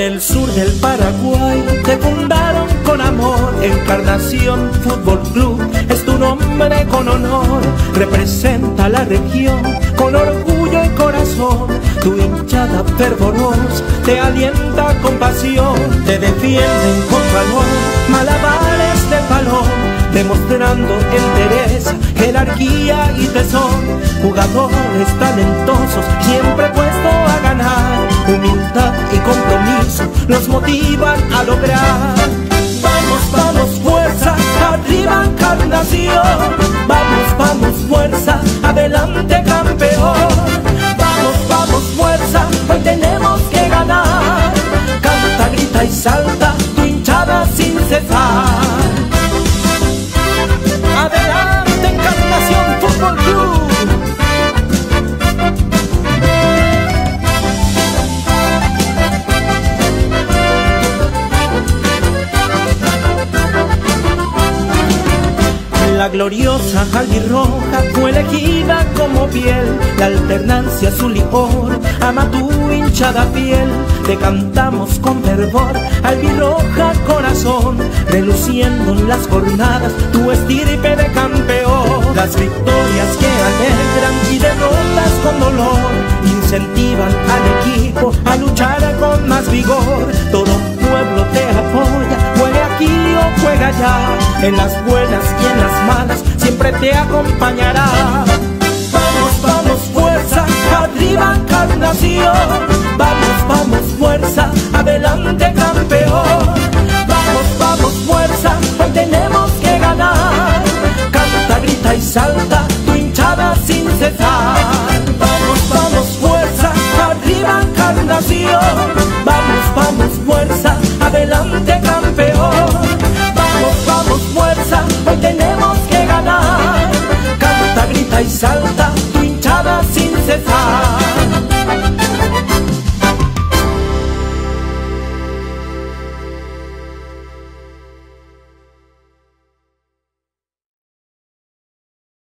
En el sur del Paraguay te fundaron con amor. Encarnación Fútbol Club es tu nombre con honor. Representa la región con orgullo y corazón. Tu hinchada fervorosa te alienta con pasión. Te defienden con valor, malabares de balón demostrando entereza, jerarquía y tesón. Jugadores talentosos, los motivan a lograr. Vamos, vamos, fuerza, arriba encarnación. Vamos, vamos, fuerza, adelante campeón. Vamos, vamos, fuerza, hoy tenemos que ganar. Canta, grita y salta, tu hinchada sin cesar. La gloriosa albirroja fue elegida como piel, la alternancia azul y ama tu hinchada piel. Te cantamos con fervor, albirroja corazón, reluciendo en las jornadas tu estirpe de campeón. Las victorias que alegran y derrotas con dolor incentivan al equipo a luchar con más vigor. Todo pueblo te apoya, juega aquí o juega allá, en las buenas y en las malas siempre te acompañará. Vamos, vamos, fuerza, arriba encarnación. Vamos, vamos, fuerza, adelante campeón. Vamos, vamos, fuerza, hoy tenemos que ganar. Canta, grita y salta, tu hinchada sin cesar.